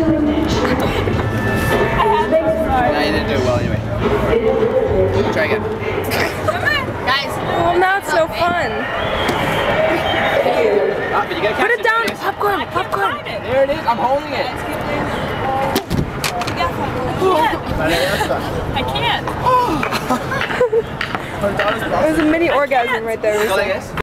No, you didn't do it well anyway. Try again. Guys, Well, now it's so fun. Ah, but you gotta Put it down. There Popcorn. Popcorn. There it is. I'm holding it. I can't. There's a mini orgasm right there.